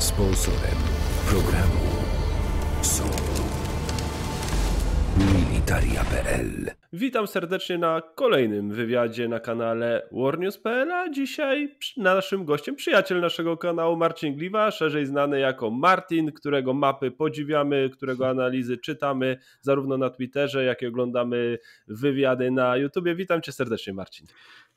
Sponsorem programu są Militaria.pl Witam serdecznie na kolejnym wywiadzie na kanale warnews.pl, a dzisiaj naszym gościem przyjaciel naszego kanału Marcin Gliwa, szerzej znany jako Martin, którego mapy podziwiamy, którego analizy czytamy zarówno na Twitterze, jak i oglądamy wywiady na YouTubie. Witam cię serdecznie Marcin.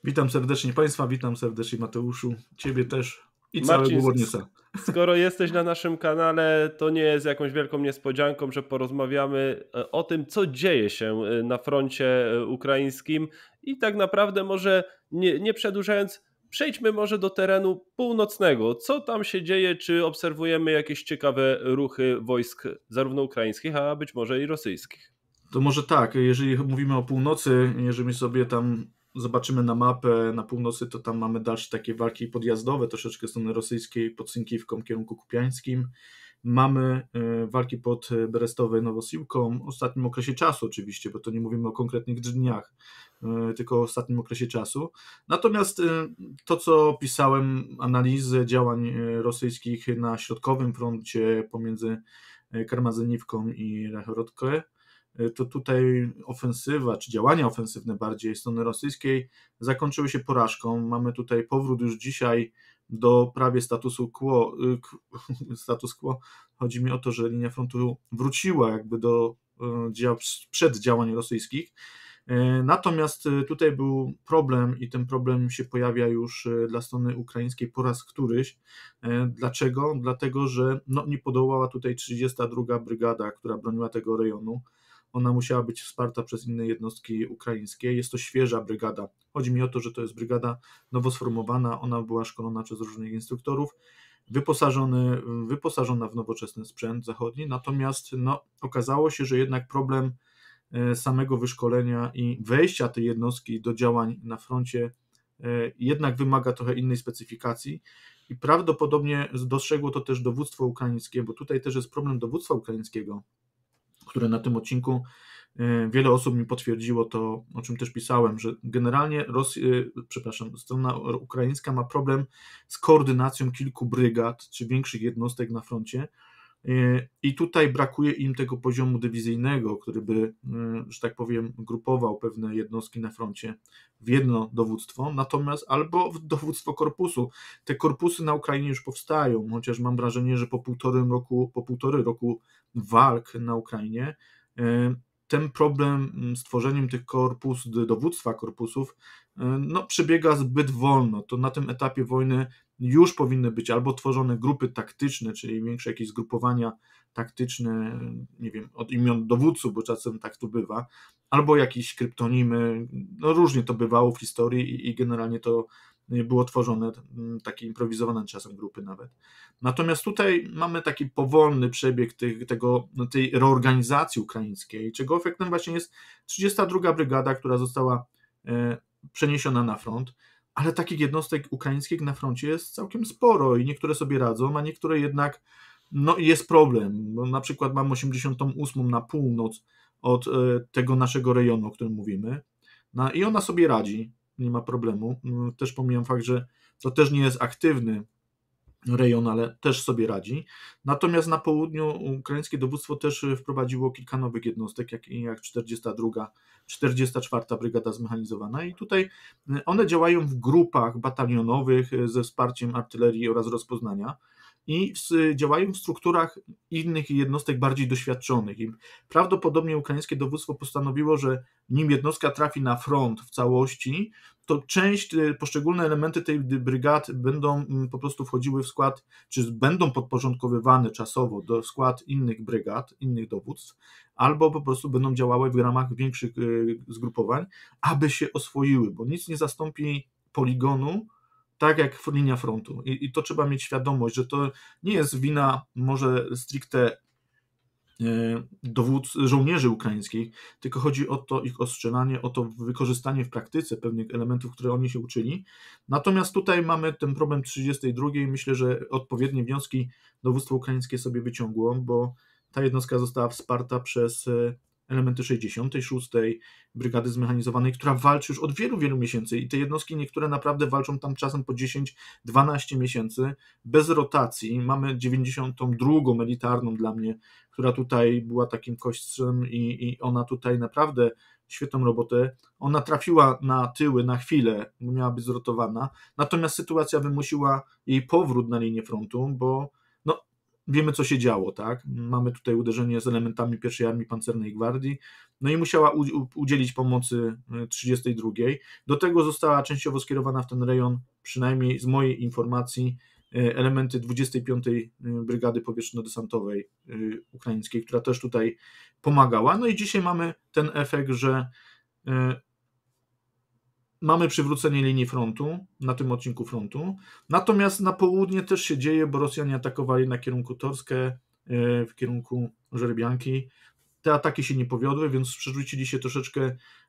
Witam serdecznie Państwa, witam serdecznie Mateuszu, Ciebie też i Marcin, całego. Skoro jesteś na naszym kanale, to nie jest jakąś wielką niespodzianką, że porozmawiamy e, o tym, co dzieje się e, na froncie e, ukraińskim i tak naprawdę może nie, nie przedłużając, przejdźmy może do terenu północnego. Co tam się dzieje? Czy obserwujemy jakieś ciekawe ruchy wojsk zarówno ukraińskich, a być może i rosyjskich? To może tak, jeżeli mówimy o północy, jeżeli sobie tam zobaczymy na mapę na północy, to tam mamy dalsze takie walki podjazdowe, troszeczkę strony rosyjskiej pod Synkiwką w kierunku kupiańskim. Mamy e, walki pod Berestowej Nowosiłką w ostatnim okresie czasu oczywiście, bo to nie mówimy o konkretnych dniach, e, tylko o ostatnim okresie czasu. Natomiast e, to, co pisałem, analizy działań rosyjskich na środkowym froncie pomiędzy Karmazyniwką i Rechorodkę, Y, to tutaj ofensywa, czy działania ofensywne bardziej strony rosyjskiej zakończyły się porażką. Mamy tutaj powrót już dzisiaj do prawie statusu quo. Y, status quo. Chodzi mi o to, że linia frontu wróciła jakby do y, przed działań rosyjskich. Natomiast tutaj był problem i ten problem się pojawia już dla strony ukraińskiej po raz któryś. Dlaczego? Dlatego, że no, nie podołała tutaj 32 brygada, która broniła tego rejonu. Ona musiała być wsparta przez inne jednostki ukraińskie. Jest to świeża brygada. Chodzi mi o to, że to jest brygada nowo sformowana. Ona była szkolona przez różnych instruktorów, wyposażony, wyposażona w nowoczesny sprzęt zachodni. Natomiast no, okazało się, że jednak problem e, samego wyszkolenia i wejścia tej jednostki do działań na froncie e, jednak wymaga trochę innej specyfikacji i prawdopodobnie dostrzegło to też dowództwo ukraińskie, bo tutaj też jest problem dowództwa ukraińskiego które na tym odcinku e, wiele osób mi potwierdziło to, o czym też pisałem, że generalnie Rosja, e, przepraszam, strona ukraińska ma problem z koordynacją kilku brygad czy większych jednostek na froncie. I tutaj brakuje im tego poziomu dywizyjnego, który by, że tak powiem, grupował pewne jednostki na froncie w jedno dowództwo, natomiast albo w dowództwo korpusu. Te korpusy na Ukrainie już powstają, chociaż mam wrażenie, że po półtorym roku, po półtory roku walk na Ukrainie, e, ten problem z tworzeniem tych korpus, dowództwa korpusów, e, no, przebiega zbyt wolno. To na tym etapie wojny już powinny być albo tworzone grupy taktyczne, czyli większe jakieś zgrupowania taktyczne, nie wiem, od imion dowódców, bo czasem tak to bywa, albo jakieś kryptonimy, no różnie to bywało w historii i, i generalnie to było tworzone, takie improwizowane czasem grupy nawet. Natomiast tutaj mamy taki powolny przebieg tych, tego, no, tej reorganizacji ukraińskiej, czego efektem właśnie jest 32 brygada, która została e, przeniesiona na front, ale takich jednostek ukraińskich na froncie jest całkiem sporo i niektóre sobie radzą, a niektóre jednak no jest problem. Bo na przykład mam 88 na północ od e, tego naszego rejonu, o którym mówimy. No, I ona sobie radzi nie ma problemu. No, też pomijam fakt, że to też nie jest aktywny rejon, ale też sobie radzi. Natomiast na południu ukraińskie dowództwo też wprowadziło kilka nowych jednostek, jak, jak 42, 44 Brygada Zmechanizowana i tutaj one działają w grupach batalionowych ze wsparciem artylerii oraz rozpoznania i w, działają w strukturach innych jednostek bardziej doświadczonych. I prawdopodobnie ukraińskie dowództwo postanowiło, że nim jednostka trafi na front w całości, to część, y, poszczególne elementy tej brygad będą mm, po prostu wchodziły w skład, czy będą podporządkowywane czasowo do skład innych brygad, innych dowództw, albo po prostu będą działały w ramach większych y, zgrupowań, aby się oswoiły, bo nic nie zastąpi poligonu, tak jak linia frontu. I, I, to trzeba mieć świadomość, że to nie jest wina może stricte e, dowódz żołnierzy ukraińskich, tylko chodzi o to ich ostrzelanie, o to wykorzystanie w praktyce pewnych elementów, które oni się uczyli. Natomiast tutaj mamy ten problem 32. Myślę, że odpowiednie wnioski dowództwo ukraińskie sobie wyciągło, bo ta jednostka została wsparta przez e, elementy 66. Brygady Zmechanizowanej, która walczy już od wielu, wielu miesięcy i te jednostki niektóre naprawdę walczą tam czasem po 10-12 miesięcy bez rotacji. Mamy 92. militarną dla mnie, która tutaj była takim kośćcem i, i ona tutaj naprawdę świetną robotę. Ona trafiła na tyły na chwilę, miała być zrotowana, natomiast sytuacja wymusiła jej powrót na linię frontu, bo wiemy co się działo, tak? Mamy tutaj uderzenie z elementami pierwszej Armii Pancernej Gwardii, no i musiała udzielić pomocy 32. E, Do tego została częściowo skierowana w ten rejon, przynajmniej z mojej informacji, e, elementy 25. E, Brygady Powietrzno-Desantowej Ukraińskiej, która też tutaj pomagała. No i dzisiaj mamy ten efekt, że mamy przywrócenie linii frontu na tym odcinku frontu. Natomiast na południe też się dzieje, bo Rosjanie atakowali na kierunku Torskę, w kierunku Żerbianki te ataki się nie powiodły, więc przerzucili się troszeczkę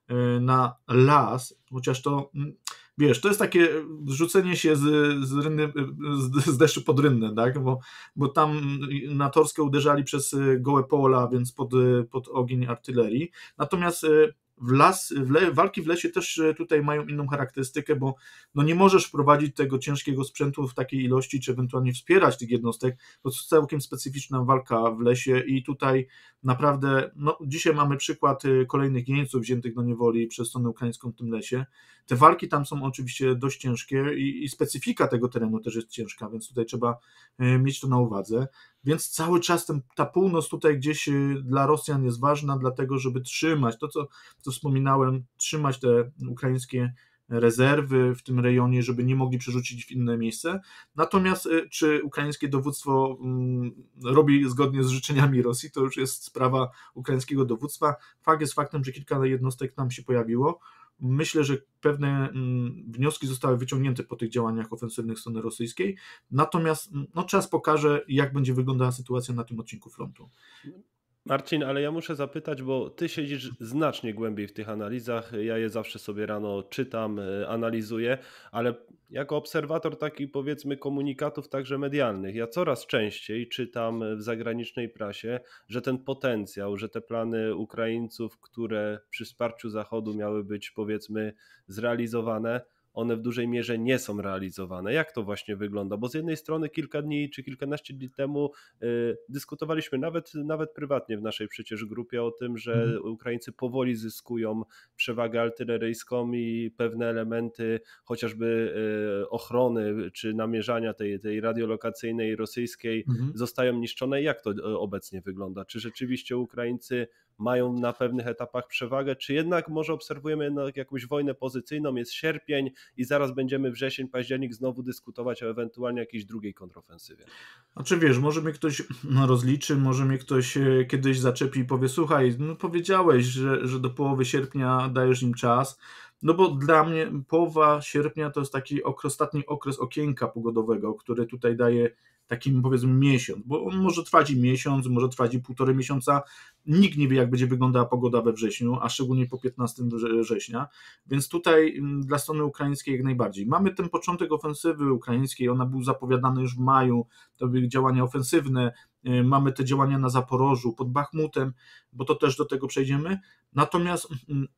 e, na las, chociaż to mm, wiesz, to jest takie rzucenie się z, z, rynny, z, z deszczu pod rynnę, tak? bo, bo tam na Torskę uderzali przez gołe pola, więc pod, pod ogień artylerii. Natomiast e, w las, w le, walki w lesie też e, tutaj mają inną charakterystykę, bo no nie możesz wprowadzić tego ciężkiego sprzętu w takiej ilości, czy ewentualnie wspierać tych jednostek, bo to jest całkiem specyficzna walka w lesie i tutaj naprawdę, no dzisiaj mamy przykład e, kolejnych jeńców wziętych do niewoli przez stronę ukraińską w tym lesie. Te walki tam są oczywiście dość ciężkie i, i specyfika tego terenu też jest ciężka, więc tutaj trzeba e, mieć to na uwadze. Więc cały czas ten, ta północ tutaj gdzieś y, dla Rosjan jest ważna, dlatego żeby trzymać to, co, co wspominałem, trzymać te ukraińskie rezerwy w tym rejonie, żeby nie mogli przerzucić w inne miejsce. Natomiast y, czy ukraińskie dowództwo mm, robi zgodnie z życzeniami Rosji, to już jest sprawa ukraińskiego dowództwa. Fakt jest faktem, że kilka jednostek tam się pojawiło. Myślę, że pewne mm, wnioski zostały wyciągnięte po tych działaniach ofensywnych strony rosyjskiej, natomiast mm, no, czas pokaże, jak będzie wyglądała sytuacja na tym odcinku frontu. Marcin, ale ja muszę zapytać, bo ty siedzisz znacznie głębiej w tych analizach. Ja je zawsze sobie rano czytam, e, analizuję, ale jako obserwator takich powiedzmy komunikatów także medialnych, ja coraz częściej czytam w zagranicznej prasie, że ten potencjał, że te plany Ukraińców, które przy wsparciu Zachodu miały być powiedzmy zrealizowane, one w dużej mierze nie są realizowane. Jak to właśnie wygląda? Bo z jednej strony kilka dni czy kilkanaście dni temu y, dyskutowaliśmy nawet, nawet prywatnie w naszej przecież grupie o tym, że mhm. Ukraińcy powoli zyskują przewagę artyleryjską i pewne elementy chociażby y, ochrony czy namierzania tej, tej radiolokacyjnej rosyjskiej mhm. zostają niszczone. Jak to y, obecnie wygląda? Czy rzeczywiście Ukraińcy mają na pewnych etapach przewagę, czy jednak może obserwujemy jednak jakąś wojnę pozycyjną, jest sierpień i zaraz będziemy wrzesień, październik znowu dyskutować o ewentualnie jakiejś drugiej kontrofensywie. A czy wiesz, może mnie ktoś rozliczy, może mnie ktoś e, kiedyś zaczepi i powie, słuchaj, no powiedziałeś, że, że do połowy sierpnia dajesz im czas, no bo dla mnie połowa sierpnia to jest taki ostatni okres okienka pogodowego, który tutaj daje takim powiedzmy miesiąc, bo on może trwać i miesiąc, może trwać i półtorej miesiąca. Nikt nie wie, jak będzie wyglądała pogoda we wrześniu, a szczególnie po 15 września, więc tutaj mm, dla strony ukraińskiej jak najbardziej. Mamy ten początek ofensywy ukraińskiej, ona był zapowiadana już w maju, to były działania ofensywne, y, mamy te działania na Zaporożu, pod Bachmutem, bo to też do tego przejdziemy. Natomiast mm,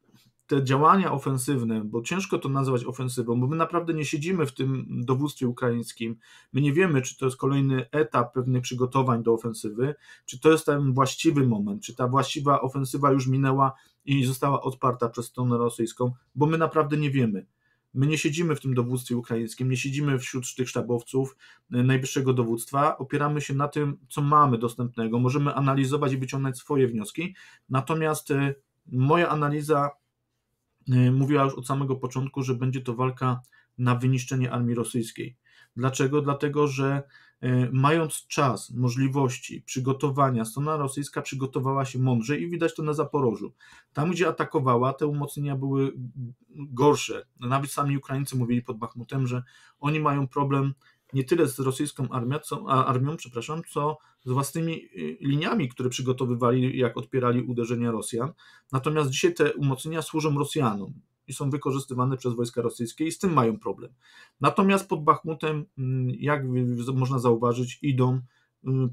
te działania ofensywne, bo ciężko to nazwać ofensywą, bo my naprawdę nie siedzimy w tym dowództwie ukraińskim, my nie wiemy, czy to jest kolejny etap pewnych przygotowań do ofensywy, czy to jest ten właściwy moment, czy ta właściwa ofensywa już minęła i została odparta przez stronę rosyjską, bo my naprawdę nie wiemy. My nie siedzimy w tym dowództwie ukraińskim, nie siedzimy wśród tych sztabowców e, najwyższego dowództwa, opieramy się na tym, co mamy dostępnego, możemy analizować i wyciągnąć swoje wnioski, natomiast e, moja analiza mówiła już od samego początku, że będzie to walka na wyniszczenie armii rosyjskiej. Dlaczego? Dlatego, że y, mając czas, możliwości przygotowania, strona rosyjska przygotowała się mądrze i widać to na Zaporożu. Tam, gdzie atakowała, te umocnienia były gorsze. Nawet sami Ukraińcy mówili pod Bachmutem, że oni mają problem nie tyle z rosyjską armią, co, armią, przepraszam, co z własnymi y, liniami, które przygotowywali, jak odpierali uderzenia Rosjan. Natomiast dzisiaj te umocnienia służą Rosjanom i są wykorzystywane przez wojska rosyjskie i z tym mają problem. Natomiast pod Bachmutem, mm, jak można zauważyć, idą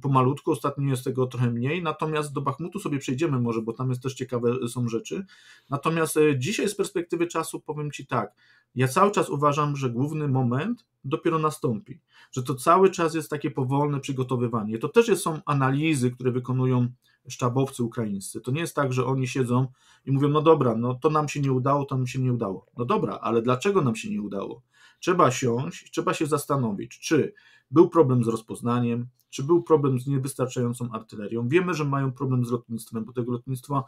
pomalutku, ostatnio jest tego trochę mniej, natomiast do Bachmutu sobie przejdziemy może, bo tam jest też ciekawe są rzeczy. Natomiast dzisiaj z perspektywy czasu powiem Ci tak, ja cały czas uważam, że główny moment dopiero nastąpi, że to cały czas jest takie powolne przygotowywanie. To też są analizy, które wykonują sztabowcy ukraińscy. To nie jest tak, że oni siedzą i mówią, no dobra, no to nam się nie udało, to nam się nie udało. No dobra, ale dlaczego nam się nie udało? Trzeba siąść, trzeba się zastanowić, czy był problem z rozpoznaniem, czy był problem z niewystarczającą artylerią. Wiemy, że mają problem z lotnictwem, bo tego lotnictwa,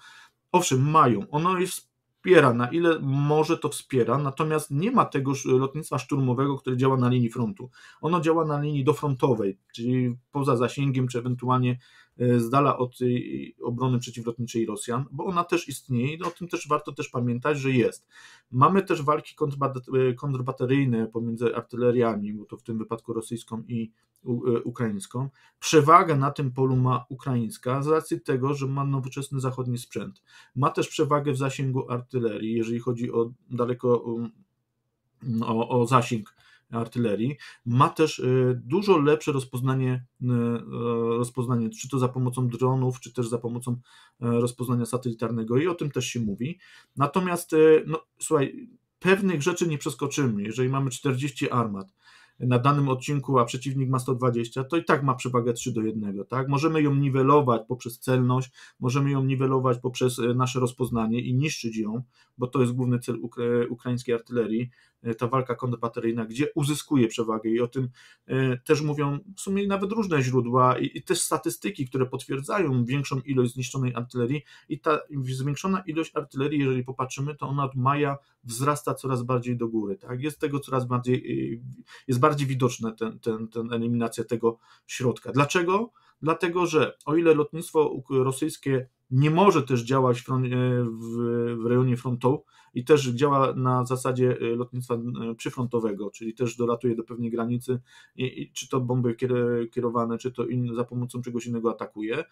owszem, mają. Ono jest wspiera, na ile może to wspiera, natomiast nie ma tego lotnictwa szturmowego, które działa na linii frontu. Ono działa na linii dofrontowej, czyli poza zasięgiem, czy ewentualnie z dala od obrony przeciwlotniczej Rosjan, bo ona też istnieje i o tym też warto też pamiętać, że jest. Mamy też walki e, kontrbateryjne pomiędzy artyleriami, bo to w tym wypadku rosyjską i e, ukraińską. Przewagę na tym polu ma ukraińska z racji tego, że ma nowoczesny zachodni sprzęt. Ma też przewagę w zasięgu artylerii, jeżeli chodzi o daleko o, o zasięg artylerii, ma też y, dużo lepsze rozpoznanie, y, y, rozpoznanie, czy to za pomocą dronów, czy też za pomocą rozpoznania satelitarnego i o tym też się mówi. Natomiast, no, słuchaj, pewnych rzeczy nie przeskoczymy. Jeżeli mamy 40 armat, na danym odcinku, a przeciwnik ma 120, to i tak ma przewagę 3 do 1. Tak? Możemy ją niwelować poprzez celność, możemy ją niwelować poprzez nasze rozpoznanie i niszczyć ją, bo to jest główny cel ukraińskiej artylerii, E, ta walka kontrbateryjna, gdzie uzyskuje przewagę i o tym e, też mówią w sumie nawet różne źródła i, i też statystyki, które potwierdzają większą ilość zniszczonej artylerii i ta zwiększona ilość artylerii, jeżeli popatrzymy, to ona od maja wzrasta coraz bardziej do góry, tak? Jest tego coraz bardziej, e, jest bardziej widoczna ten, ten, ten eliminacja tego środka. Dlaczego? Dlatego, że o ile lotnictwo rosyjskie nie może też działać w, w rejonie frontu i też działa na zasadzie e, lotnictwa e, przyfrontowego, czyli też dolatuje do pewnej granicy i, i czy to bomby kierowane, czy to in, za pomocą czegoś innego atakuje.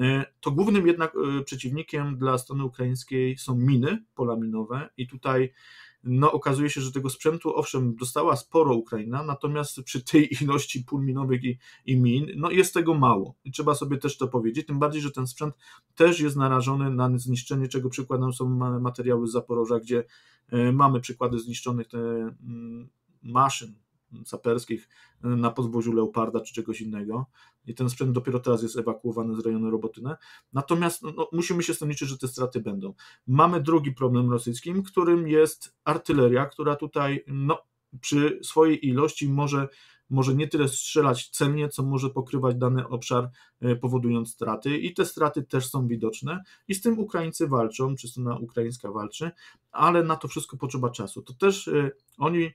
E, to głównym jednak przeciwnikiem dla strony ukraińskiej są miny polaminowe i tutaj no okazuje się, że tego sprzętu owszem dostała sporo Ukraina, natomiast przy tej ilości pól minowych i, i min, no jest tego mało. I trzeba sobie też to powiedzieć, tym bardziej, że ten sprzęt też jest narażony na zniszczenie, czego przykładem są materiały z Zaporoża, gdzie e, mamy przykłady zniszczonych mm, maszyn, saperskich na podwoziu Leoparda czy czegoś innego i ten sprzęt dopiero teraz jest ewakuowany z rejonu Robotynę. Natomiast no, no, musimy się z tym liczyć, że te straty będą. Mamy drugi problem rosyjskim, którym jest artyleria, która tutaj no, przy swojej ilości może może nie tyle strzelać celnie, co może pokrywać dany obszar, e, powodując straty, i te straty też są widoczne, i z tym Ukraińcy walczą, czy strona ukraińska walczy, ale na to wszystko potrzeba czasu. To też e, oni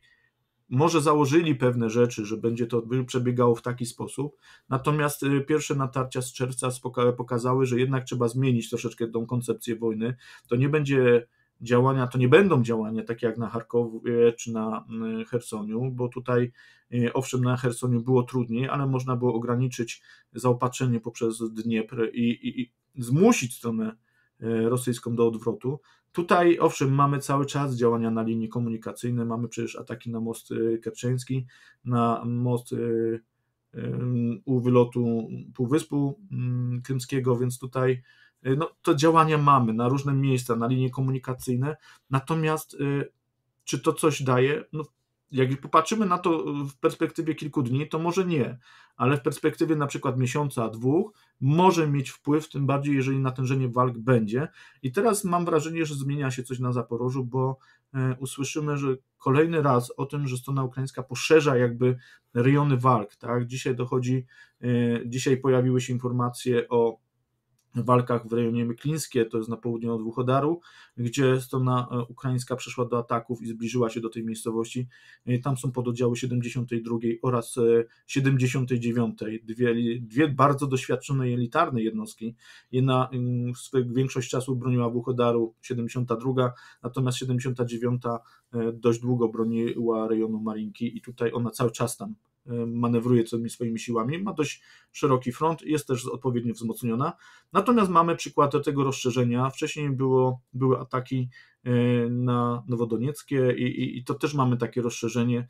może założyli pewne rzeczy, że będzie to przebiegało w taki sposób, natomiast y, pierwsze natarcia z czerwca pokazały, że jednak trzeba zmienić troszeczkę tą koncepcję wojny. To nie będzie działania, to nie będą działania takie jak na Charkowie czy na y, Hersoniu, bo tutaj y, owszem na Hersoniu było trudniej, ale można było ograniczyć zaopatrzenie poprzez Dniepr i, i, i zmusić stronę rosyjską do odwrotu. Tutaj owszem, mamy cały czas działania na linii komunikacyjnej, mamy przecież ataki na most y, Kerczeński, na most y, y, u wylotu Półwyspu mm, Krymskiego, więc tutaj no, to działania mamy na różne miejsca, na linie komunikacyjne, natomiast czy to coś daje? No, jak popatrzymy na to w perspektywie kilku dni, to może nie, ale w perspektywie na przykład miesiąca, dwóch, może mieć wpływ, tym bardziej jeżeli natężenie walk będzie. I teraz mam wrażenie, że zmienia się coś na Zaporożu, bo e, usłyszymy, że kolejny raz o tym, że strona ukraińska poszerza jakby rejony walk. Tak? Dzisiaj dochodzi, e, dzisiaj pojawiły się informacje o walkach w rejonie Myklińskie, to jest na południe od Wuchodaru, gdzie strona e, ukraińska przeszła do ataków i zbliżyła się do tej miejscowości. E, tam są pododdziały 72 oraz 79, e, dwie, dwie bardzo doświadczone elitarne jednostki. Jedna mm, większość czasu broniła Wuchodaru, 72, natomiast 79 dość długo broniła rejonu Marinki i tutaj ona cały czas tam manewruje tymi swoimi siłami, ma dość szeroki front, jest też odpowiednio wzmocniona. Natomiast mamy przykład tego rozszerzenia. Wcześniej było, były ataki na Nowodonieckie i, i, i to też mamy takie rozszerzenie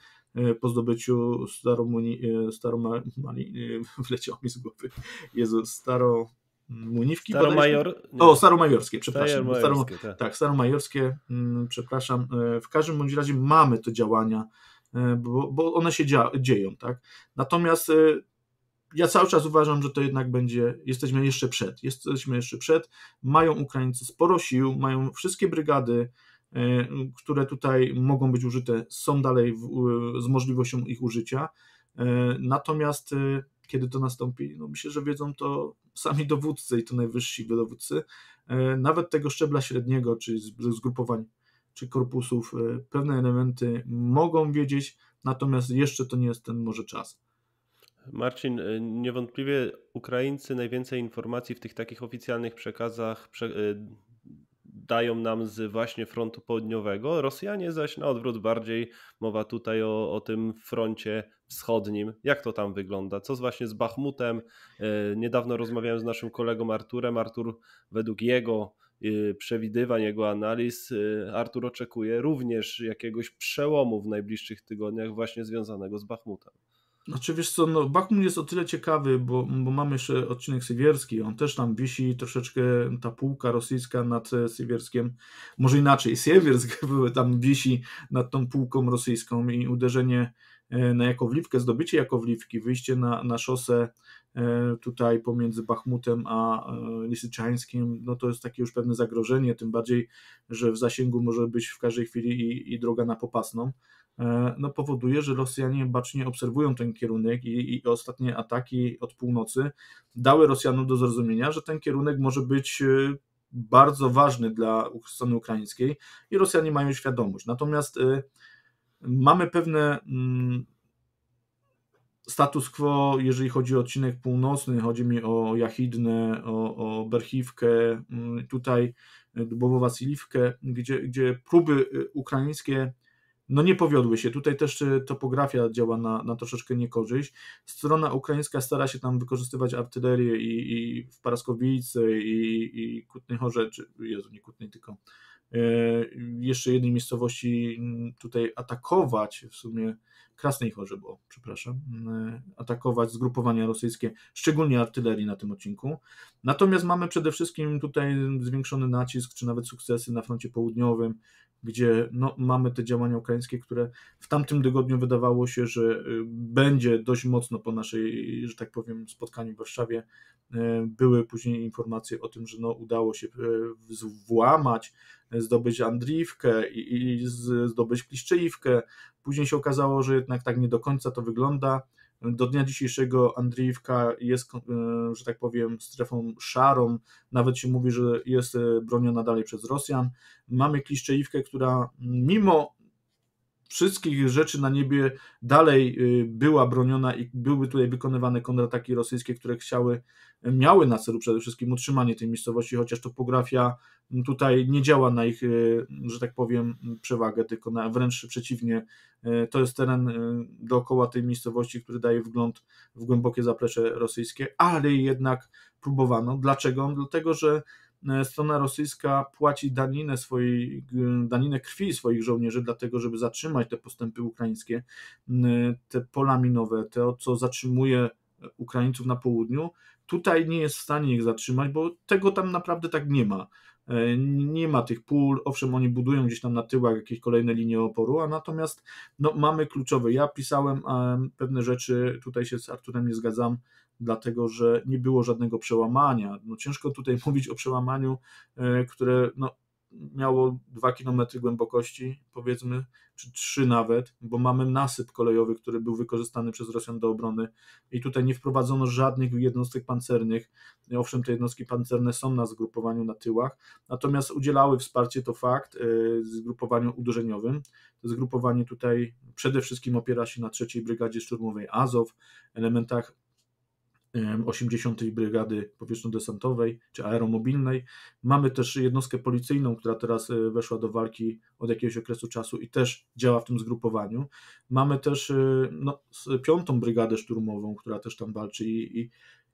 po zdobyciu Staromuni, Staromali, wleciało mi z głowy, Jezu, Staro Muniwki Staromajor... O, Staromajorskie, przepraszam. Staromajorskie, Staro... tak. tak, Staromajorskie, mm, przepraszam. E, w każdym bądź razie mamy te działania, e, bo, bo one się dzia... dzieją, tak. Natomiast e, ja cały czas uważam, że to jednak będzie, jesteśmy jeszcze przed, jesteśmy jeszcze przed, mają Ukraińcy sporo sił, mają wszystkie brygady, które tutaj mogą być użyte, są dalej w, z możliwością ich użycia, natomiast kiedy to nastąpi, no myślę, że wiedzą to sami dowódcy i to najwyżsi dowódcy, e, nawet tego szczebla średniego, czy zgrupowań, czy korpusów, e, pewne elementy mogą wiedzieć, natomiast jeszcze to nie jest ten może czas. Marcin, e, niewątpliwie Ukraińcy najwięcej informacji w tych takich oficjalnych przekazach dają nam z właśnie frontu południowego. Rosjanie zaś na odwrót bardziej mowa tutaj o, o tym froncie wschodnim. Jak to tam wygląda? Co z właśnie z Bachmutem? E, niedawno rozmawiałem z naszym kolegą Arturem. Artur według jego e, przewidywań, jego analiz, e, Artur oczekuje również jakiegoś przełomu w najbliższych tygodniach właśnie związanego z Bachmutem. Znaczy co, no Bachmut jest o tyle ciekawy, bo, bo mamy jeszcze odcinek Sywierski, on też tam wisi troszeczkę, ta półka rosyjska nad e, Sywierskiem, może inaczej, Siewiersk tam wisi nad tą półką rosyjską i uderzenie na Jakowliwkę, zdobycie Jakowliwki, wyjście na, na szosę e, tutaj pomiędzy Bachmutem a Lisyczańskim, no to jest takie już pewne zagrożenie, tym bardziej, że w zasięgu może być w każdej chwili i, i droga na Popasną. E, no, powoduje, że Rosjanie bacznie obserwują ten kierunek i, i ostatnie ataki od północy dały Rosjanom do zrozumienia, że ten kierunek może być e, bardzo ważny dla strony ukraińskiej i Rosjanie mają świadomość. Natomiast mamy pewne y, status quo, jeżeli chodzi o odcinek północny, chodzi mi o Jachidnę, o, o Berchiwkę, y, tutaj Dubowo-Wasiliwkę, gdzie, gdzie próby ukraińskie no nie powiodły się. Tutaj też e, topografia działa na, na troszeczkę niekorzyść. Strona ukraińska stara się tam wykorzystywać artylerię i, i w Paraskowicy i, i Kutnej Chorze, czy Jezu, nie Kutnej, tylko e, jeszcze jednej miejscowości tutaj atakować w sumie Krasnej Chorze, bo przepraszam, e, atakować zgrupowania rosyjskie, szczególnie artylerii na tym odcinku. Natomiast mamy przede wszystkim tutaj zwiększony nacisk, czy nawet sukcesy na froncie południowym, gdzie no, mamy te działania ukraińskie, które w tamtym tygodniu wydawało się, że y, będzie dość mocno po naszej, że tak powiem, spotkaniu w Warszawie. Y, były później informacje o tym, że no, udało się y, włamać, zdobyć Andriwkę i, i zdobyć Pliszczejówkę. Później się okazało, że jednak tak nie do końca to wygląda. Do dnia dzisiejszego Andriiwka jest, e, że tak powiem, strefą szarą. Nawet się mówi, że jest e, broniona dalej przez Rosjan. Mamy Kliszczejówkę, która mimo wszystkich rzeczy na niebie dalej y, była broniona i były tutaj wykonywane kontrataki rosyjskie, które chciały, miały na celu przede wszystkim utrzymanie tej miejscowości, chociaż topografia tutaj nie działa na ich, y, że tak powiem, przewagę, tylko na, wręcz przeciwnie, y, to jest teren dookoła tej miejscowości, który daje wgląd w głębokie zaplecze rosyjskie, ale jednak próbowano. Dlaczego? Dlatego, że strona rosyjska płaci daninę, swojej, daninę krwi swoich żołnierzy, dlatego żeby zatrzymać te postępy ukraińskie, te pola minowe, to co zatrzymuje Ukraińców na południu, tutaj nie jest w stanie ich zatrzymać, bo tego tam naprawdę tak nie ma. E, nie ma tych pól, owszem, oni budują gdzieś tam na tyłach jakieś kolejne linie oporu, a natomiast no, mamy kluczowe. Ja pisałem pewne rzeczy, tutaj się z Arturem nie zgadzam, dlatego że nie było żadnego przełamania. No ciężko tutaj mówić o przełamaniu, e, które no, miało 2 km głębokości, powiedzmy, czy 3 nawet, bo mamy nasyp kolejowy, który był wykorzystany przez Rosjan do obrony i tutaj nie wprowadzono żadnych jednostek pancernych. Owszem, te jednostki pancerne są na zgrupowaniu na tyłach, natomiast udzielały wsparcie, to fakt, e, zgrupowaniu uderzeniowym. To zgrupowanie tutaj przede wszystkim opiera się na trzeciej Brygadzie Szturmowej Azow, elementach 80. Brygady Powietrzno-Desantowej czy aeromobilnej. Mamy też jednostkę policyjną, która teraz e, weszła do walki od jakiegoś okresu czasu i też działa w tym zgrupowaniu. Mamy też e, no, piątą Brygadę Szturmową, która też tam walczy i, i,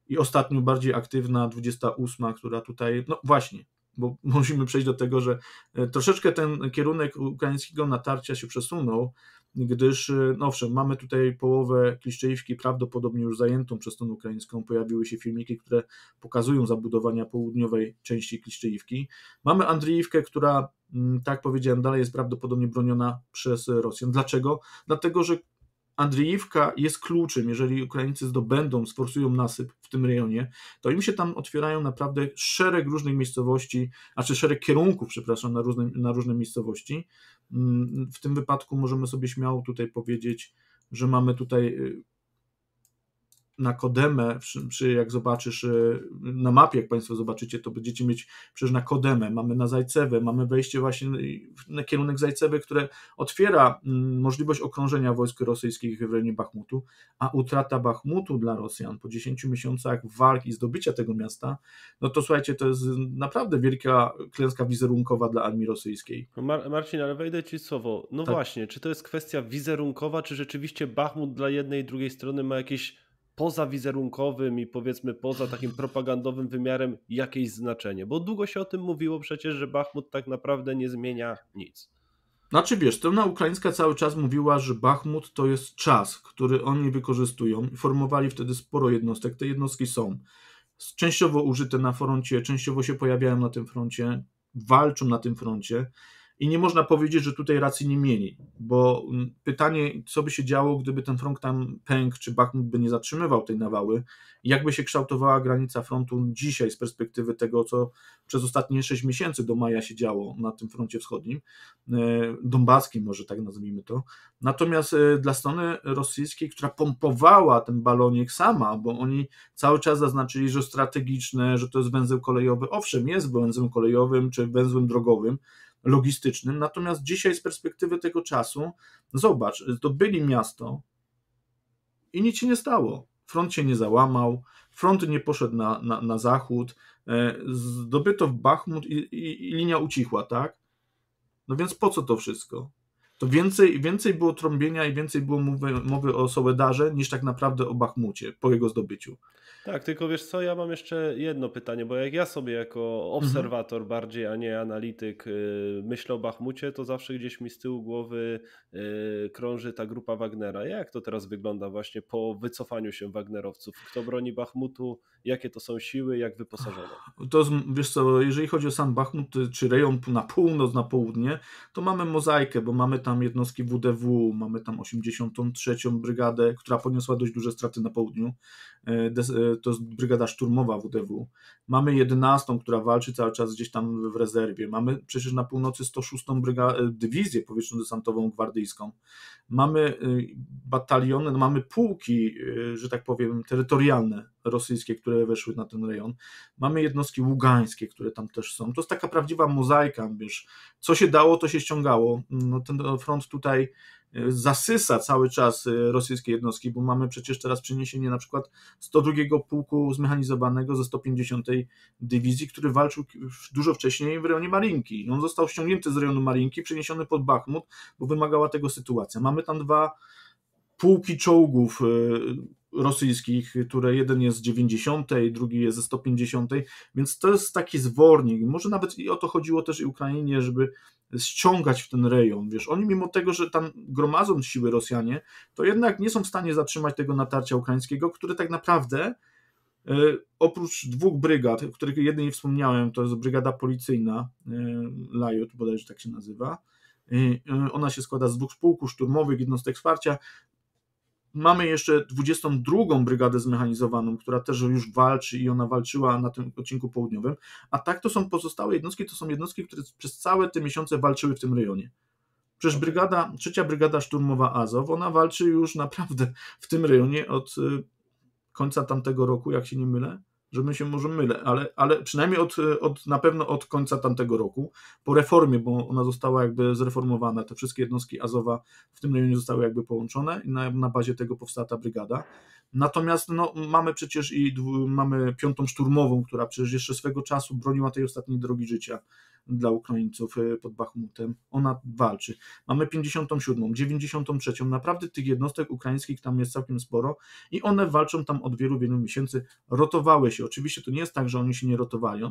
i ostatnio bardziej aktywna 28, która tutaj, no właśnie, bo musimy przejść do tego, że e, troszeczkę ten kierunek ukraińskiego natarcia się przesunął, gdyż, e, no owszem, mamy tutaj połowę Kliszczejówki prawdopodobnie już zajętą przez stronę ukraińską, pojawiły się filmiki, które pokazują zabudowania południowej części Kliszczejówki. Mamy Andrzejówkę, która, mm, tak powiedziałem, dalej jest prawdopodobnie broniona przez Rosjan. Dlaczego? Dlatego, że Andrzejówka jest kluczem, jeżeli Ukraińcy zdobędą, sforsują nasyp w tym rejonie, to im się tam otwierają naprawdę szereg różnych miejscowości, a czy szereg kierunków, przepraszam, na różne, na różne miejscowości. Mm, w tym wypadku możemy sobie śmiało tutaj powiedzieć, że mamy tutaj y, na Kodemę, przy, jak zobaczysz y, na mapie, jak Państwo zobaczycie, to będziecie mieć przecież na Kodemę, mamy na Zajcewę, mamy wejście właśnie na kierunek Zajcewy, które otwiera mm, możliwość okrążenia wojsk rosyjskich w rejonie Bachmutu, a utrata Bachmutu dla Rosjan po 10 miesiącach walki i zdobycia tego miasta, no to słuchajcie, to jest naprawdę wielka klęska wizerunkowa dla armii rosyjskiej. No Mar Marcin, ale wejdę Ci słowo. No tak. właśnie, czy to jest kwestia wizerunkowa, czy rzeczywiście Bachmut dla jednej i drugiej strony ma jakieś poza wizerunkowym i powiedzmy poza takim propagandowym wymiarem jakieś znaczenie? Bo długo się o tym mówiło przecież, że Bachmut tak naprawdę nie zmienia nic. Znaczy wiesz, strona ukraińska cały czas mówiła, że Bachmut to jest czas, który oni wykorzystują i formowali wtedy sporo jednostek. Te jednostki są częściowo użyte na froncie, częściowo się pojawiają na tym froncie, walczą na tym froncie i nie można powiedzieć, że tutaj racji nie mieli, bo mm, pytanie, co by się działo, gdyby ten front tam pękł, czy Bachmut by nie zatrzymywał tej nawały, jakby się kształtowała granica frontu dzisiaj z perspektywy tego, co przez ostatnie 6 miesięcy do maja się działo na tym froncie wschodnim, e, dombaskim może tak nazwijmy to. Natomiast e, dla strony rosyjskiej, która pompowała ten balonik sama, bo oni cały czas zaznaczyli, że strategiczne, że to jest węzeł kolejowy, owszem, jest węzłem kolejowym czy węzłem drogowym, logistycznym. Natomiast dzisiaj z perspektywy tego czasu, zobacz, zdobyli miasto i nic się nie stało. Front się nie załamał, front nie poszedł na, na, na zachód, e, zdobyto w Bachmut i, i, i linia ucichła, tak? No więc po co to wszystko? to więcej, więcej było trąbienia i więcej było mowy, mowy o Sołedarze niż tak naprawdę o Bachmucie po jego zdobyciu. Tak, tylko wiesz co, ja mam jeszcze jedno pytanie, bo jak ja sobie jako obserwator mhm. bardziej, a nie analityk yy, myślę o Bachmucie, to zawsze gdzieś mi z tyłu głowy yy, krąży ta grupa Wagnera. Jak to teraz wygląda właśnie po wycofaniu się Wagnerowców? Kto broni Bachmutu? Jakie to są siły? Jak wyposażone? To wiesz co, jeżeli chodzi o sam Bachmut, czy rejon na północ, na południe, to mamy mozaikę, bo mamy tam jednostki WDW, mamy tam 83. Brygadę, która poniosła dość duże straty na południu. To jest brygada szturmowa WDW. Mamy 11, która walczy cały czas gdzieś tam w rezerwie. Mamy przecież na północy 106 bryga- e, dywizję powietrzno-desantową gwardyjską. Mamy bataliony, no mamy pułki, że tak powiem, terytorialne rosyjskie, które weszły na ten rejon. Mamy jednostki ługańskie, które tam też są. To jest taka prawdziwa mozaika, wiesz, co się dało, to się ściągało. No, ten front tutaj zasysa cały czas y, rosyjskie jednostki, bo mamy przecież teraz przeniesienie na przykład 102 Pułku Zmechanizowanego ze 150 Dywizji, który walczył dużo wcześniej w rejonie Marinki. On został ściągnięty z rejonu Marinki, przeniesiony pod Bachmut, bo wymagała tego sytuacja. Mamy tam dwa pułki czołgów y, rosyjskich, które jeden jest z 90, drugi jest ze 150, więc to jest taki zwornik. Może nawet i o to chodziło też i Ukrainie, żeby ściągać w ten rejon. Wiesz, oni mimo tego, że tam gromadzą siły Rosjanie, to jednak nie są w stanie zatrzymać tego natarcia ukraińskiego, które tak naprawdę e, oprócz dwóch brygad, o których jednej wspomniałem, to jest brygada policyjna, e, Lajot bodajże tak się nazywa, e, ona się składa z dwóch pułków szturmowych, jednostek wsparcia, Mamy jeszcze 22. Brygadę Zmechanizowaną, która też już walczy i ona walczyła na tym odcinku południowym, a tak to są pozostałe jednostki, to są jednostki, które przez całe te miesiące walczyły w tym rejonie. Przecież brygada, trzecia brygada szturmowa Azow, ona walczy już naprawdę w tym rejonie od y, końca tamtego roku, jak się nie mylę, że my się może mylę, ale, ale przynajmniej od, od, na pewno od końca tamtego roku, po reformie, bo ona została jakby zreformowana, te wszystkie jednostki Azowa w tym rejonie zostały jakby połączone i na, na bazie tego powstała ta brygada. Natomiast no, mamy przecież i mamy piątą szturmową, która przecież jeszcze swego czasu broniła tej ostatniej drogi życia dla Ukraińców e, pod Bachmutem. Ona walczy. Mamy 57, 93. Naprawdę tych jednostek ukraińskich tam jest całkiem sporo i one walczą tam od wielu, wielu miesięcy. Rotowały się. Oczywiście to nie jest tak, że oni się nie rotowali.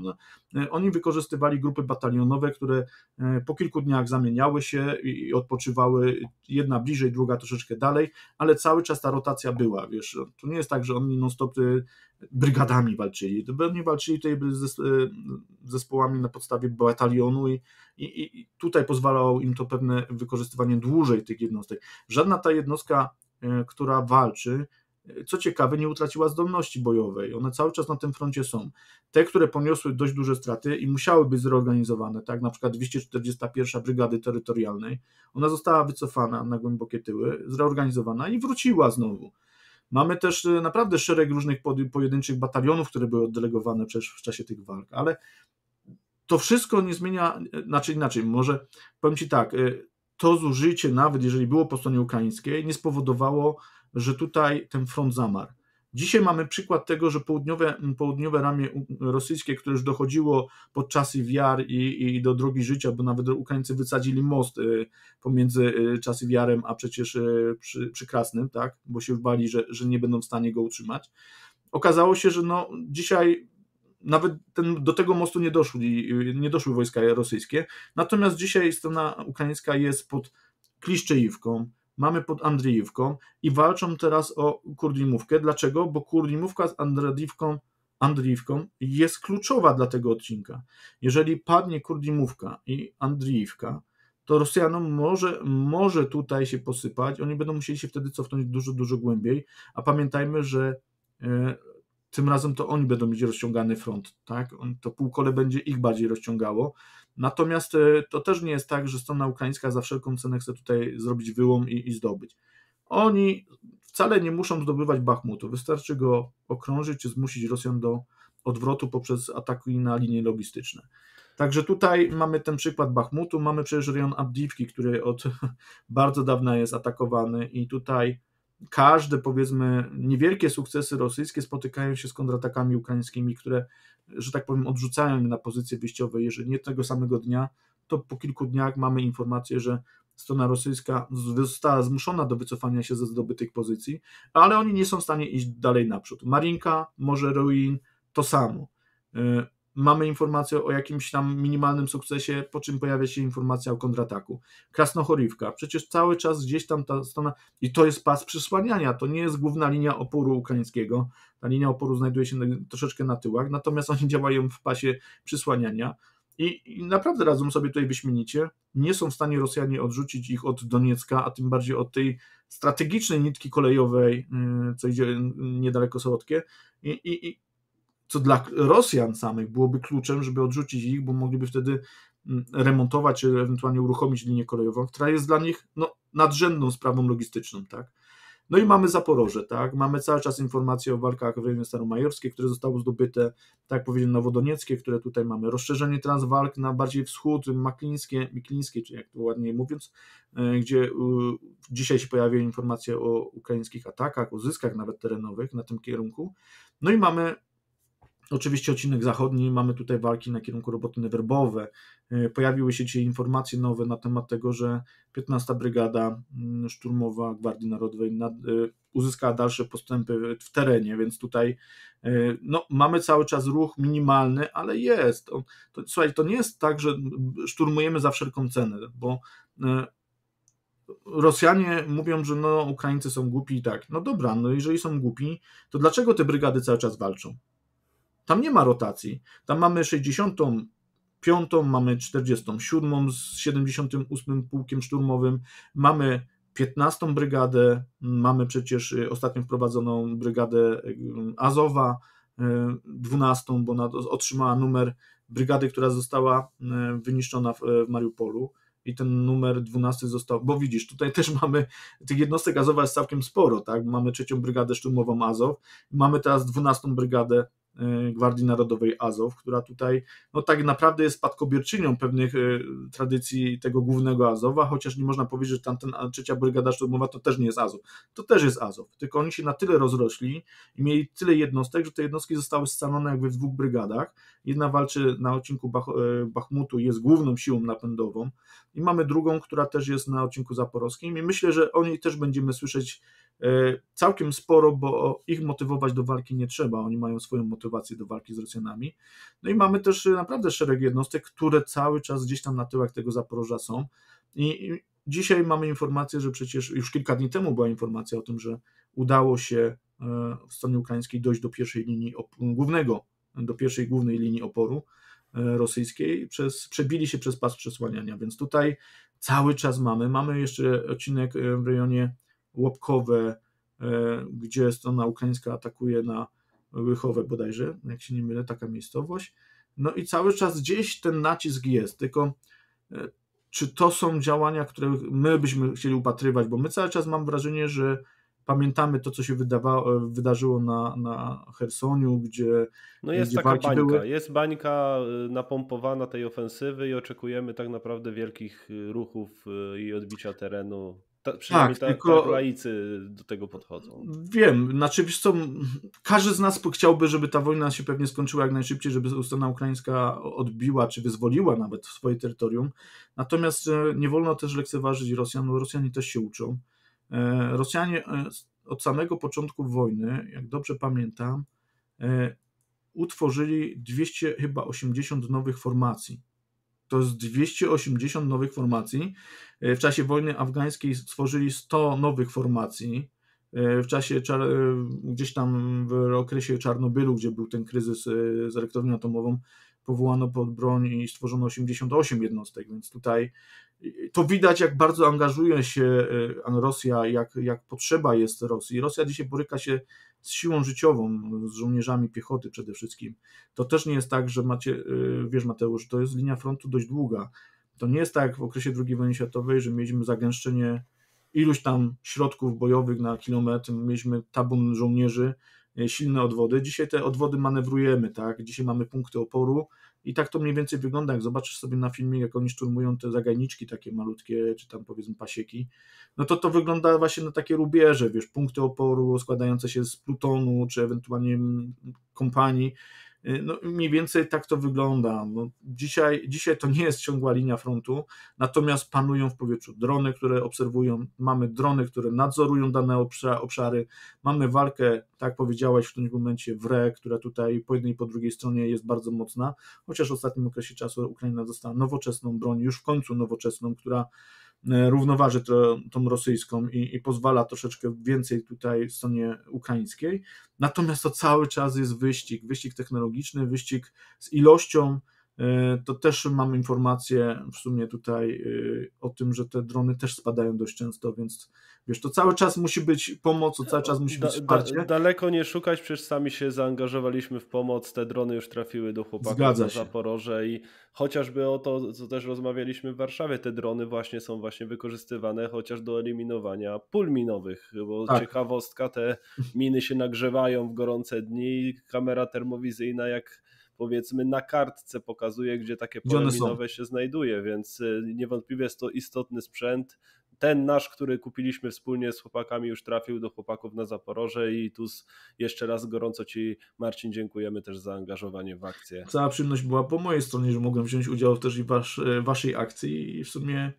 E, oni wykorzystywali grupy batalionowe, które e, po kilku dniach zamieniały się i odpoczywały. Jedna bliżej, druga troszeczkę dalej, ale cały czas ta rotacja była. Wiesz, to nie jest tak, że oni non-stop brygadami walczyli. Oni walczyli tutaj zespołami na podstawie batalionu i, i, i tutaj pozwalało im to pewne wykorzystywanie dłużej tych jednostek. Żadna ta jednostka, e, która walczy, e, co ciekawe, nie utraciła zdolności bojowej. One cały czas na tym froncie są. Te, które poniosły dość duże straty i musiały być zreorganizowane, tak, na przykład 241 Brygady Terytorialnej, ona została wycofana na głębokie tyły, zreorganizowana i wróciła znowu. Mamy też e, naprawdę szereg różnych pojedynczych batalionów, które były oddelegowane przecież w czasie tych walk, ale to wszystko nie zmienia, e, znaczy inaczej, może powiem Ci tak, e, to zużycie, nawet jeżeli było po stronie ukraińskiej, nie spowodowało, że tutaj ten front zamarł. Dzisiaj mamy przykład tego, że południowe, południowe ramię rosyjskie, które już dochodziło podczas wiar i, i do drogi życia, bo nawet Ukraińcy wysadzili most y, pomiędzy y, czasy wiarem a przecież y, przy, przy Krasnym, tak? bo się bali, że, że nie będą w stanie go utrzymać. Okazało się, że no, dzisiaj nawet ten, do tego mostu nie doszły, nie doszły wojska rosyjskie, natomiast dzisiaj strona ukraińska jest pod Kliszczejówką, mamy pod Andrzejówką i walczą teraz o Kurdimówkę. Dlaczego? Bo Kurdimówka z Andrzejówką Andriiwką jest kluczowa dla tego odcinka. Jeżeli padnie Kurdimówka i Andriiwka, to Rosjanom może, może tutaj się posypać, oni będą musieli się wtedy cofnąć dużo, dużo głębiej, a pamiętajmy, że e, tym razem to oni będą mieć rozciągany front, tak? To półkole będzie ich bardziej rozciągało, Natomiast e, to też nie jest tak, że strona ukraińska za wszelką cenę chce tutaj zrobić wyłom i, i zdobyć. Oni wcale nie muszą zdobywać Bachmutu, wystarczy go okrążyć czy zmusić Rosjan do odwrotu poprzez ataki na linie logistyczne. Także tutaj mamy ten przykład Bachmutu, mamy przecież rejon Abdiwki, który od bardzo dawna jest atakowany i tutaj każde powiedzmy niewielkie sukcesy rosyjskie spotykają się z kontratakami ukraińskimi, które że tak powiem, odrzucają na pozycje wyjściowe. Jeżeli nie tego samego dnia, to po kilku dniach mamy informację, że strona rosyjska została zmuszona do wycofania się ze zdobytych pozycji, ale oni nie są w stanie iść dalej naprzód. Marinka, Morze Ruin, to samo. Mamy informację o jakimś tam minimalnym sukcesie, po czym pojawia się informacja o kontrataku. Krasnochorivka, przecież cały czas gdzieś tam ta strona, i to jest pas przysłaniania, to nie jest główna linia oporu ukraińskiego, ta linia oporu znajduje się troszeczkę na tyłach, natomiast oni działają w pasie przysłaniania. I, i naprawdę radzą sobie tutaj wyśmienicie, nie są w stanie Rosjanie odrzucić ich od Doniecka, a tym bardziej od tej strategicznej nitki kolejowej, y, co idzie niedaleko Sołotkie. I, i, co dla Rosjan samych byłoby kluczem, żeby odrzucić ich, bo mogliby wtedy mm, remontować czy ewentualnie uruchomić linię kolejową, która jest dla nich no, nadrzędną sprawą logistyczną, tak? No i mamy Zaporoże, tak? Mamy cały czas informacje o walkach w rejonie staromajorskiej, które zostały zdobyte, tak jak powiedziałem, nowodonieckie, które tutaj mamy. Rozszerzenie transwalk na bardziej wschód, maklińskie, miklińskie, czy jak to ładniej mówiąc, e, gdzie dzisiaj się pojawiają informacje o ukraińskich atakach, o zyskach nawet terenowych na tym kierunku. No i mamy Oczywiście odcinek zachodni, mamy tutaj walki na kierunku roboty werbowe. E, pojawiły się dzisiaj informacje nowe na temat tego, że 15 Brygada mm, Szturmowa Gwardii Narodowej e, uzyskała dalsze postępy w terenie, więc tutaj e, no, mamy cały czas ruch minimalny, ale jest. To, to, słuchaj, to nie jest tak, że szturmujemy za wszelką cenę, bo Rosjanie mówią, że no, Ukraińcy są głupi i tak. No dobra, no jeżeli są głupi, to dlaczego te brygady cały czas walczą? Tam nie ma rotacji. Tam mamy 65, mamy 47 z 78 pułkiem szturmowym, mamy 15 brygadę, mamy przecież y, ostatnio wprowadzoną brygadę y, Azowa, 12, y, bo otrzymała numer brygady, która została wyniszczona w Mariupolu i ten numer 12 został, bo widzisz, tutaj też mamy tych jednostek Azowa jest całkiem sporo, tak? Mamy trzecią brygadę szturmową Azow, mamy teraz 12 brygadę Gwardii Narodowej Azow, która tutaj no tak naprawdę jest spadkobierczynią pewnych e, tradycji tego głównego Azowa, chociaż nie można powiedzieć, że tamten trzecia brygada szturmowa to też nie jest Azow. To też jest Azow, tylko oni się na tyle rozrośli i mieli tyle jednostek, że te jednostki zostały scalone jakby w dwóch brygadach. Jedna walczy na odcinku Bach e, Bachmutu, jest główną siłą napędową i mamy drugą, która też jest na odcinku zaporowskim i myślę, że o niej też będziemy słyszeć E, całkiem sporo, bo ich motywować do walki nie trzeba, oni mają swoją motywację do walki z Rosjanami. No i mamy też naprawdę szereg jednostek, które cały czas gdzieś tam na tyłach tego Zaporoża są. I dzisiaj mamy informację, że przecież już kilka dni temu była informacja o tym, że udało się e, w stronie ukraińskiej dojść do pierwszej linii głównego, do pierwszej głównej linii oporu e, rosyjskiej, przez, przebili się przez pas przesłaniania, więc tutaj cały czas mamy. Mamy jeszcze odcinek w rejonie Łopkowe, e, gdzie strona ukraińska atakuje na Łychowę bodajże, jak się nie mylę, taka miejscowość. No i cały czas gdzieś ten nacisk jest, tylko e, czy to są działania, które my byśmy chcieli upatrywać, bo my cały czas mam wrażenie, że pamiętamy to, co się wydawało, wydarzyło na, na Hersoniu, gdzie. No jest gdzie taka bańka, były. jest bańka y, napompowana tej ofensywy i oczekujemy tak naprawdę wielkich y, ruchów i odbicia terenu ta, przynajmniej tak, ta, tylko, tak laicy do tego podchodzą. Wiem, znaczy wiesz co, każdy z nas chciałby, żeby ta wojna się pewnie skończyła jak najszybciej, żeby strona ukraińska odbiła, czy wyzwoliła nawet swoje terytorium. Natomiast e, nie wolno też lekceważyć Rosjan, bo Rosjanie też się uczą. E, Rosjanie e, od samego początku wojny, jak dobrze pamiętam, utworzyli 200 chyba 80 nowych formacji to jest 280 nowych formacji. E, w czasie wojny afgańskiej stworzyli 100 nowych formacji. E, w czasie e, gdzieś tam w okresie Czarnobylu, gdzie był ten kryzys z elektrownią atomową, powołano pod broń i stworzono 88 jednostek, więc tutaj to widać, jak bardzo angażuje się Rosja, jak, jak potrzeba jest Rosji. Rosja dzisiaj boryka się z siłą życiową, z żołnierzami piechoty przede wszystkim. To też nie jest tak, że macie, y, wiesz Mateusz, to jest linia frontu dość długa. To nie jest tak jak w okresie II wojny światowej, że mieliśmy zagęszczenie iluś tam środków bojowych na kilometr, mieliśmy tabun żołnierzy, silne odwody. Dzisiaj te odwody manewrujemy, tak? Dzisiaj mamy punkty oporu, i tak to mniej więcej wygląda, jak zobaczysz sobie na filmie, jak oni szturmują te zagajniczki takie malutkie, czy tam powiedzmy pasieki, no to to wygląda właśnie na takie rubieże, wiesz, punkty oporu składające się z plutonu, czy ewentualnie kompanii, Y, no, mniej więcej tak to wygląda. No, dzisiaj, dzisiaj to nie jest ciągła linia frontu, natomiast panują w powietrzu drony, które obserwują, mamy drony, które nadzorują dane obszary, mamy walkę, tak jak powiedziałeś w tym momencie, w RE, która tutaj po jednej i po drugiej stronie jest bardzo mocna, chociaż w ostatnim okresie czasu Ukraina dostała nowoczesną broń, już w końcu nowoczesną, która równoważy to, tą rosyjską i, i, pozwala troszeczkę więcej tutaj w stronie ukraińskiej. Natomiast to cały czas jest wyścig, wyścig technologiczny, wyścig z ilością. E, to też mam informacje w sumie tutaj e, o tym, że te drony też spadają dość często, więc Wiesz, to cały czas musi być pomoc, to cały czas musi być wsparcie. Da, daleko nie szukać, przecież sami się zaangażowaliśmy w pomoc, te drony już trafiły do chłopaków na Zaporoże i chociażby o to, co też rozmawialiśmy w Warszawie, te drony właśnie są właśnie wykorzystywane chociaż do eliminowania pól minowych, bo tak. ciekawostka, te miny się nagrzewają w gorące dni, kamera termowizyjna jak powiedzmy na kartce pokazuje, gdzie takie pole minowe się znajduje, więc y, niewątpliwie jest to istotny sprzęt, ten nasz, który kupiliśmy wspólnie z chłopakami, już trafił do chłopaków na Zaporoże i tu jeszcze raz gorąco Ci, Marcin, dziękujemy też za zaangażowanie w akcję. Cała przyjemność była po mojej stronie, że mogłem wziąć udział też i wasz, e, Waszej akcji i w sumie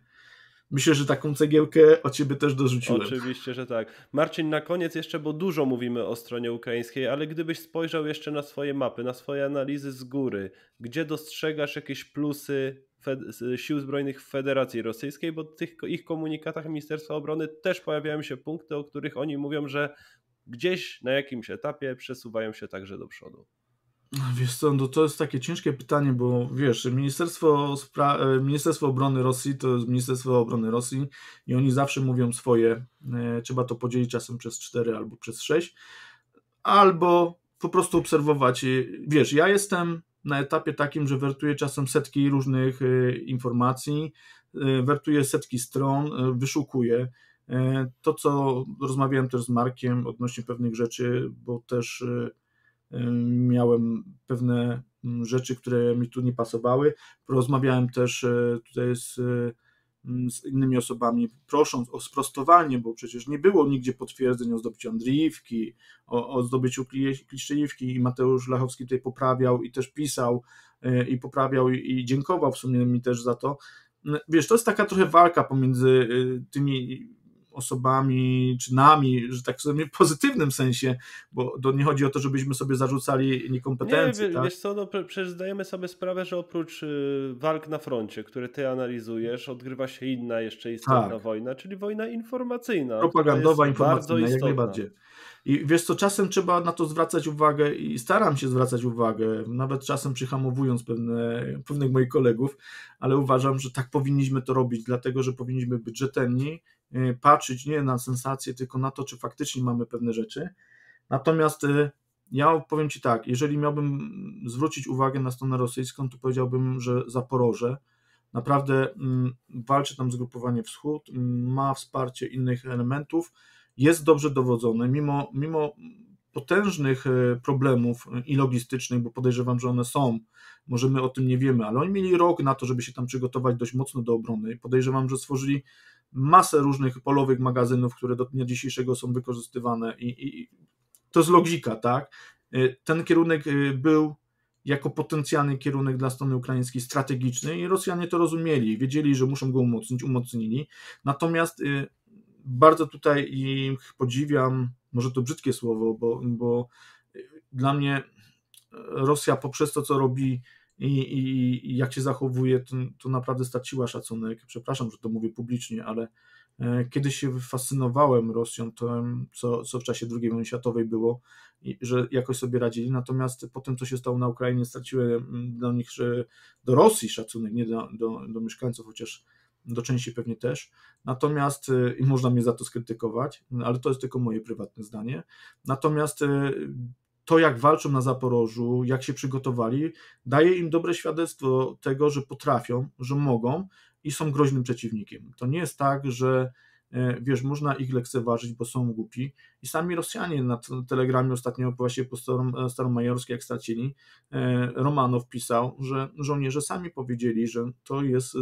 myślę, że taką cegiełkę od Ciebie też dorzuciłem. Oczywiście, że tak. Marcin, na koniec jeszcze, bo dużo mówimy o stronie ukraińskiej, ale gdybyś spojrzał jeszcze na swoje mapy, na swoje analizy z góry, gdzie dostrzegasz jakieś plusy sił zbrojnych w Federacji Rosyjskiej, bo w tych ich komunikatach Ministerstwa Obrony też pojawiają się punkty, o których oni mówią, że gdzieś na jakimś etapie przesuwają się także do przodu. Wiesz co, no to jest takie ciężkie pytanie, bo wiesz, Ministerstwo, Spra- Ministerstwo Obrony Rosji to jest Ministerstwo Obrony Rosji i oni zawsze mówią swoje. E, trzeba to podzielić czasem przez 4 albo przez 6, albo po prostu obserwować. Wiesz, ja jestem na etapie takim, że wertuję czasem setki różnych y, informacji, wertuję setki stron, wyszukuję. To, co rozmawiałem też z Markiem odnośnie pewnych rzeczy, bo też miałem pewne mm, rzeczy, które mi tu nie pasowały. Rozmawiałem też tutaj z Mm, z innymi osobami, prosząc o sprostowanie, bo przecież nie było nigdzie potwierdzeń o zdobyciu Andriiwki, o, o zdobyciu Kliszczyjówki i Mateusz Lachowski tutaj poprawiał i też pisał e, i poprawiał i, i dziękował w sumie mi też za to. Wiesz, to jest taka trochę walka pomiędzy e, tymi osobami, czy nami, że tak sobie w pozytywnym sensie, bo to nie chodzi o to, żebyśmy sobie zarzucali niekompetencje. Nie, tak? wiesz co, no, przecież zdajemy sobie sprawę, że oprócz y, walk na froncie, które ty analizujesz, odgrywa się inna jeszcze istotna tak. wojna, czyli wojna informacyjna. Propagandowa, informacyjna, jak najbardziej. I wiesz co, czasem trzeba na to zwracać uwagę i staram się zwracać uwagę, nawet czasem przyhamowując pewne, pewnych moich kolegów, ale uważam, że tak powinniśmy to robić, dlatego że powinniśmy być rzetelni Y, patrzeć nie na sensacje, tylko na to, czy faktycznie mamy pewne rzeczy. Natomiast y, ja powiem Ci tak, jeżeli miałbym zwrócić uwagę na stronę rosyjską, to powiedziałbym, że Zaporoże naprawdę mm, walczy tam zgrupowanie Wschód, ma wsparcie innych elementów, jest dobrze dowodzone, mimo, mimo potężnych y, problemów i logistycznych, bo podejrzewam, że one są, może my o tym nie wiemy, ale oni mieli rok na to, żeby się tam przygotować dość mocno do obrony. Podejrzewam, że stworzyli masę różnych polowych magazynów, które do dnia dzisiejszego są wykorzystywane i, i to jest logika, tak? Y, ten kierunek y, był jako potencjalny kierunek dla strony ukraińskiej strategiczny i Rosjanie to rozumieli, wiedzieli, że muszą go umocnić, umocnili. Natomiast bardzo tutaj ich podziwiam, może to brzydkie słowo, bo, bo dla mnie Rosja poprzez to, co robi i, i, i jak się zachowuje, to, to naprawdę straciła szacunek. Przepraszam, że to mówię publicznie, ale e, kiedyś się fascynowałem Rosją, to, co, co w czasie II wojny światowej było, i, że jakoś sobie radzili, natomiast po tym, co się stało na Ukrainie, straciłem do nich, że do Rosji szacunek, nie do, do, do mieszkańców, chociaż do części pewnie też. Natomiast, e, i można mnie za to skrytykować, ale to jest tylko moje prywatne zdanie. Natomiast e, to, jak walczą na Zaporożu, jak się przygotowali, daje im dobre świadectwo tego, że potrafią, że mogą i są groźnym przeciwnikiem. To nie jest tak, że wiesz, można ich lekceważyć, bo są głupi. I sami Rosjanie na telegramie ostatnio właśnie po e, Staromajorskiej, jak stracili, e, Romanow pisał, że żołnierze sami powiedzieli, że to jest,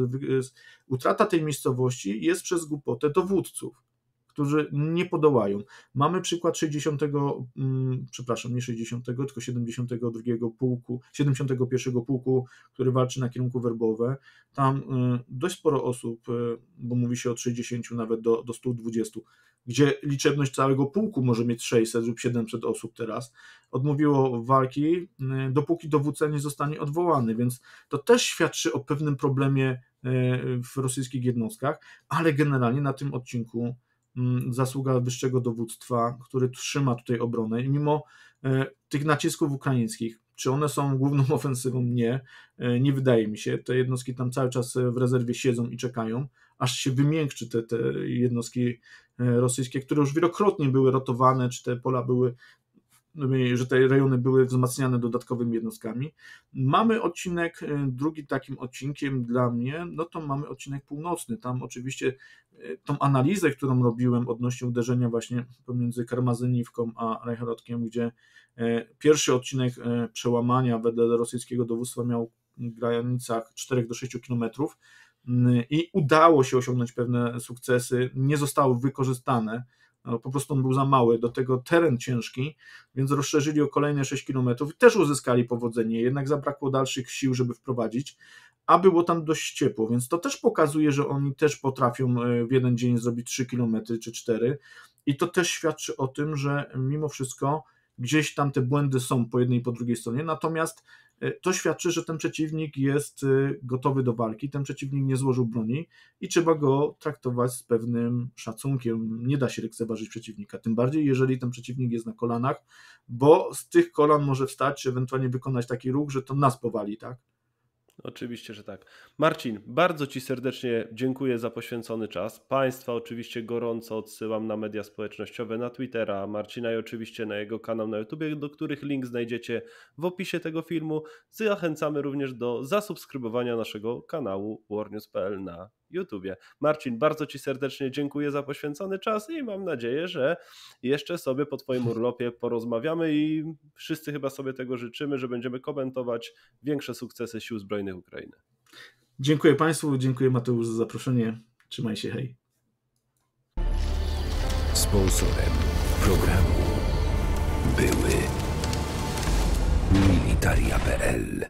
utrata tej miejscowości jest przez głupotę dowódców którzy nie podołają. Mamy przykład 60, mm, przepraszam, nie 60, tylko 72 pułku, 71 pułku, który walczy na kierunku werbowe. Tam y, dość sporo osób, y, bo mówi się od 60 nawet do, do 120, gdzie liczebność całego pułku może mieć 600 lub 700 osób teraz, odmówiło walki, y, dopóki dowódca nie zostanie odwołany, więc to też świadczy o pewnym problemie w rosyjskich jednostkach, ale generalnie na tym odcinku zasługa wyższego dowództwa, który trzyma tutaj obronę i mimo e, tych nacisków ukraińskich, czy one są główną ofensywą? Nie, e, nie wydaje mi się. Te jednostki tam cały czas w rezerwie siedzą i czekają, aż się wymiękczy te, te jednostki e, rosyjskie, które już wielokrotnie były rotowane, czy te pola były że te rejony były wzmacniane dodatkowymi jednostkami. Mamy odcinek, y, drugi takim odcinkiem dla mnie, no to mamy odcinek północny. Tam oczywiście y, tą analizę, którą robiłem odnośnie uderzenia właśnie pomiędzy Karmazyniwką a Reichrodkiem, gdzie y, pierwszy odcinek przełamania wedle rosyjskiego dowództwa miał w granicach 4 do 6 kilometrów i udało się osiągnąć pewne sukcesy, nie zostały wykorzystane no, po prostu on był za mały, do tego teren ciężki, więc rozszerzyli o kolejne 6 km i też uzyskali powodzenie, jednak zabrakło dalszych sił, żeby wprowadzić, a było tam dość ciepło, więc to też pokazuje, że oni też potrafią e, w jeden dzień zrobić 3 km czy 4 i to też świadczy o tym, że mimo wszystko gdzieś tam te błędy są po jednej i po drugiej stronie, natomiast E, to świadczy, że ten przeciwnik jest e, gotowy do walki, ten przeciwnik nie złożył broni i trzeba go traktować z pewnym szacunkiem. Nie da się lekceważyć przeciwnika, tym bardziej jeżeli ten przeciwnik jest na kolanach, bo z tych kolan może wstać, ewentualnie wykonać taki ruch, że to nas powali, tak? Oczywiście, że tak. Marcin, bardzo Ci serdecznie dziękuję za poświęcony czas. Państwa oczywiście gorąco odsyłam na media społecznościowe, na Twittera Marcina i oczywiście na jego kanał na YouTube, do których link znajdziecie w opisie tego filmu. Zachęcamy również do zasubskrybowania naszego kanału warnews.pl na YouTubie. Marcin, bardzo Ci serdecznie dziękuję za poświęcony czas i mam nadzieję, że jeszcze sobie po Twoim urlopie porozmawiamy i wszyscy chyba sobie tego życzymy, że będziemy komentować większe sukcesy Sił Zbrojnych Ukrainy. Dziękuję Państwu, dziękuję Mateusz za zaproszenie. Trzymaj się, hej. Sponsorem programu były Militaria.pl